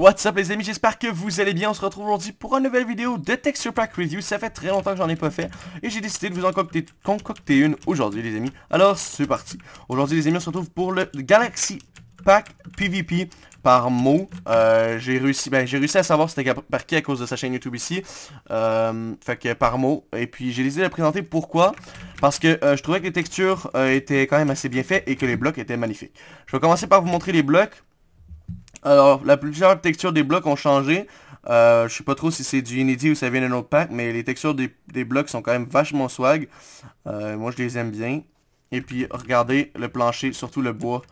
What's up les amis, j'espère que vous allez bien. On se retrouve aujourd'hui pour une nouvelle vidéo de Texture Pack Review. Ça fait très longtemps que j'en ai pas fait et j'ai décidé de vous en concocter, une aujourd'hui les amis. Alors c'est parti. Aujourd'hui les amis, on se retrouve pour le Galaxy Pack PvP par mot. Euh, j'ai réussi, ben, réussi à savoir c'était par qui à cause de sa chaîne YouTube ici. Euh, fait que par mot. Et puis j'ai décidé de présenter pourquoi? Parce que euh, je trouvais que les textures étaient quand même assez bien faites et que les blocs étaient magnifiques. Je vais commencer par vous montrer les blocs. Alors, la des textures des blocs ont changé. Euh, je sais pas trop si c'est du inédit ou ça vient d'un autre pack, mais les textures des, blocs sont quand même vachement swag. moi, je les aime bien. Et puis, regardez le plancher, surtout le bois.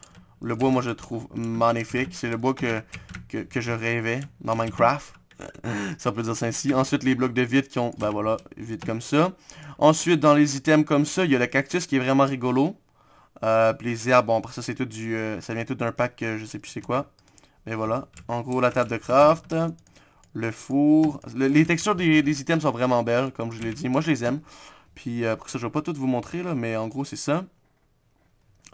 Le bois, moi, je trouve magnifique. C'est le bois que, que, je rêvais dans Minecraft. ça peut dire ça ainsi. Ensuite, les blocs de vide qui ont, ben voilà, vide comme ça. Ensuite, dans les items comme ça, il y a le cactus qui est vraiment rigolo. Euh, les herbes, bon, après ça, c'est tout du... Euh, ça vient tout d'un pack, je sais plus c'est quoi. Mais voilà. En gros, la table de craft. Le four. les textures des, items sont vraiment belles, comme je l'ai dit. Moi, je les aime. Puis après ça, je vais pas tout vous montrer, là, mais en gros, c'est ça.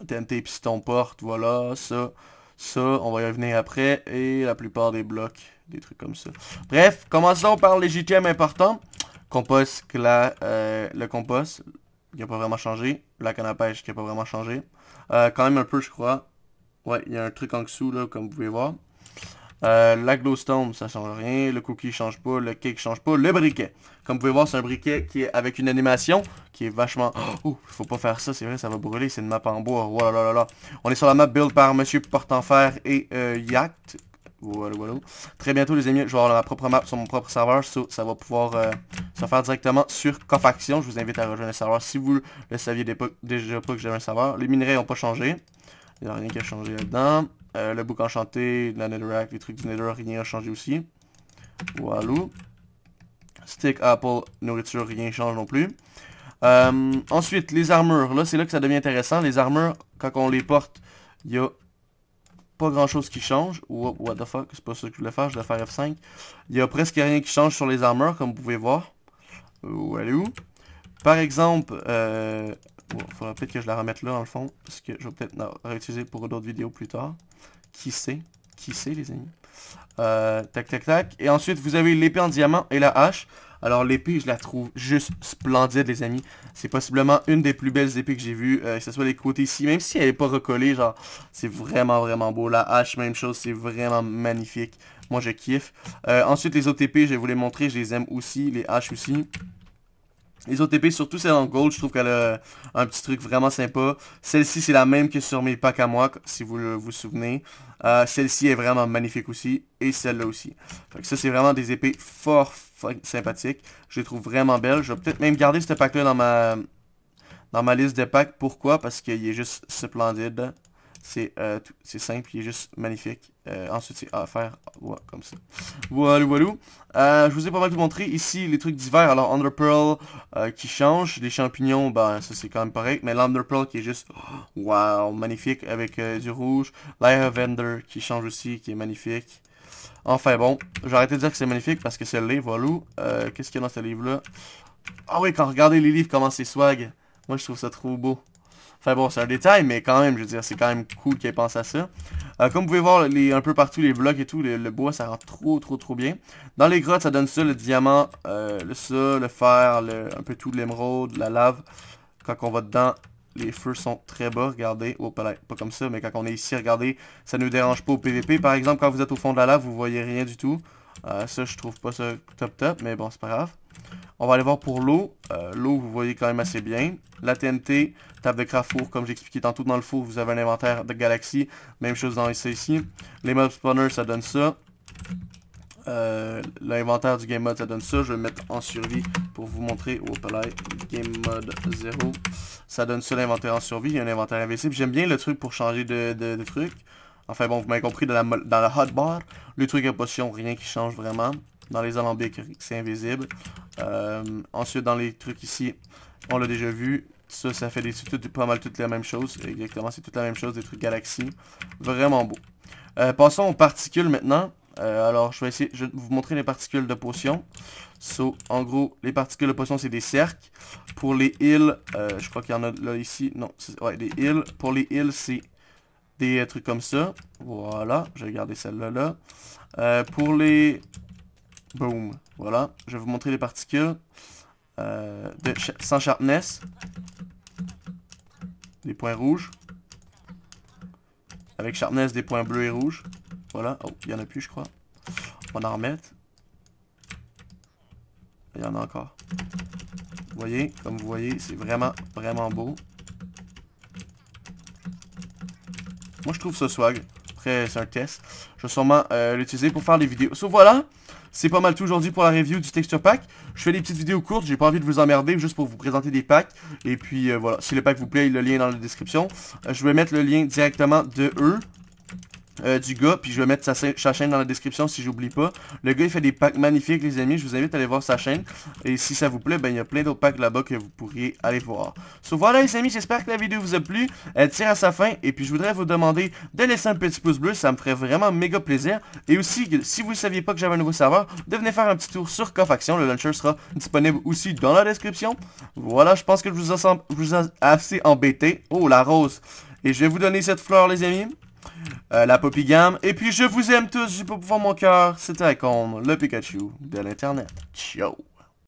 TNT piston porte, voilà, ça, ça, on va y revenir après, et la plupart des blocs, des trucs comme ça. Bref, commençons par les JTM importants. Compost, la, euh, le compost, qui n'a pas vraiment changé. La canne à pêche, qui n'a pas vraiment changé. Euh, quand même un peu, je crois. Ouais, il y a un truc en dessous, là, comme vous pouvez voir. Euh, la glowstone, ça change rien. Le cookie change pas. Le cake change pas. Le briquet. Comme vous pouvez voir, c'est un briquet qui est avec une animation qui est vachement... Oh, faut pas faire ça, c'est vrai, ça va brûler. C'est une map en bois. Voilà, là, là. On est sur la map build par Monsieur Portenfer et euh, Yacht. Voilà, voilà. Très bientôt, les amis, je vais avoir ma propre map sur mon propre serveur. ça va pouvoir euh, se faire directement sur Cofaction. Je vous invite à rejoindre le serveur si vous le saviez déjà pas que j'avais un serveur. Les minerais n'ont pas changé. Il n'y a rien qui a changé là-dedans. Euh, le bouc enchanté, la netherrack, les trucs du nether, rien n'a changé aussi. Voilà. Stick, apple, nourriture, rien change non plus. Euh, ensuite, les armures. Là, c'est là que ça devient intéressant. Les armures, quand on les porte, il n'y a pas grand chose qui change. what the fuck, c'est pas ça que je voulais faire, je voulais faire F5. Il n'y a presque rien qui change sur les armures, comme vous pouvez voir. Est où? Par exemple, euh, il faudra peut-être que je la remette là, dans le fond, parce que je vais peut-être la réutiliser pour d'autres vidéos plus tard. Qui sait? Qui sait, les amis? Euh, Tac, tac, tac. Et ensuite, vous avez l'épée en diamant et la hache. Alors, l'épée, je la trouve juste splendide, les amis. C'est possiblement une des plus belles épées que j'ai vues, euh, que ce soit les côtés ici. Même si elle n'est pas recollée, genre, c'est vraiment, vraiment beau. La hache, même chose, c'est vraiment magnifique. Moi, je kiffe. Euh, ensuite, les autres épées, je vais vous les montrer. Je les aime aussi. Les haches aussi. Les autres épées, surtout celle en gold, je trouve qu'elle a un petit truc vraiment sympa. Celle-ci, c'est la même que sur mes packs à moi, si vous vous souvenez. Euh, celle-ci est vraiment magnifique aussi, et celle-là aussi. ça, c'est vraiment des épées fort, sympathiques. Je les trouve vraiment belles. Je vais peut-être même garder ce pack-là dans ma, dans ma liste de packs. Pourquoi? Parce qu'il est juste splendide. Euh, c'est simple, il est juste magnifique. Euh, ensuite, c'est à faire comme ça. Voilà, voilà. Euh, je vous ai pas mal montré ici les trucs d'hiver. Alors, Underpearl qui change. Les champignons, ben ça c'est quand même pareil. Mais l'Underpearl qui est juste, wow, magnifique avec du rouge. Lavender qui change aussi, qui est magnifique. Enfin bon, j'ai arrêté de dire que c'est magnifique parce que c'est le livre, voilà. Qu'est-ce qu'il y a dans ce livre-là? Ah oui, quand regardez les livres, comment c'est swag. Moi, je trouve ça trop beau. Enfin bon, c'est un détail, mais quand même, je veux dire, c'est quand même cool qu'il ait pensé à ça. Euh, comme vous pouvez voir, un peu partout, les blocs et tout, le, bois, ça rend trop, trop, trop bien. Dans les grottes, ça donne ça, le diamant, euh, le ça, le fer, un peu tout, l'émeraude, la lave. Quand on va dedans, les feux sont très bas, regardez. Oh, pas, pas comme ça, mais quand on est ici, regardez, ça ne nous dérange pas au PVP. Par exemple, quand vous êtes au fond de la lave, vous voyez rien du tout. Euh, ça, je trouve pas ça top top, mais bon, c'est pas grave. On va aller voir pour l'eau. Euh, l'eau, vous voyez quand même assez bien. La TNT, table de craft four, comme j'expliquais tantôt dans le four, vous avez un inventaire de galaxies. Même chose dans ici ici. Les mob spawners, ça donne ça. Euh, l'inventaire du game mode ça donne ça je vais le mettre en survie pour vous montrer palais game mode 0 ça donne ça l'inventaire en survie il y a un inventaire invisible j'aime bien le truc pour changer de, de, de truc Enfin bon, vous m'avez compris, dans la, hotbar, le truc à potion, rien qui change vraiment. Dans les alambics, c'est invisible. Euh, ensuite, dans les trucs ici, on l'a déjà vu. Ça, ça fait des, pas mal toutes la même chose. Exactement, c'est toute la même chose, des trucs galaxies. Vraiment beau. Euh, passons aux particules maintenant. Euh, alors, je vais essayer de vous montrer les particules de potion. So, en gros, les particules de potion, c'est des cercles. Pour les îles, je crois qu'il y en a là ici. Non, ouais, des îles. Pour les îles, c'est des trucs comme ça. Voilà, je vais garder celle-là là. Euh, pour les... Boom. Voilà, je vais vous montrer les particules. Euh, de, sans sharpness. Des points rouges. Avec sharpness, des points bleus et rouges. Voilà. Oh, il y en a plus, je crois. On va en remettre. Il y en a encore. Vous voyez, comme vous voyez, c'est vraiment, vraiment beau. Moi, je trouve ça swag. Après, c'est un test. Je vais sûrement euh, l'utiliser pour faire des vidéos. So, voilà. C'est pas mal tout aujourd'hui pour la review du texture pack. Je fais des petites vidéos courtes, j'ai pas envie de vous emmerder, juste pour vous présenter des packs. Et puis euh, voilà, si le pack vous plaît, le lien est dans la description. Euh, je vais mettre le lien directement de eux. Euh, du gars, puis je vais mettre sa, chaîne dans la description si j'oublie pas. Le gars il fait des packs magnifiques les amis, je vous invite à aller voir sa chaîne. Et si ça vous plaît, ben il y a plein d'autres packs là-bas que vous pourriez aller voir. So voilà les amis, j'espère que la vidéo vous a plu. Elle tire à sa fin et puis je voudrais vous demander de laisser un petit pouce bleu, ça me ferait vraiment méga plaisir. Et aussi, si vous ne saviez pas que j'avais un nouveau serveur, de venir faire un petit tour sur Cofaction, le launcher sera disponible aussi dans la description. Voilà, je pense que vous, je vous ai assez embêté. Oh la rose. Et je vais vous donner cette fleur les amis. Euh, la Poppy Gamme. Et puis je vous aime tous du plus profond mon cœur. C'était Icon, le Pikachu de l'internet. Ciao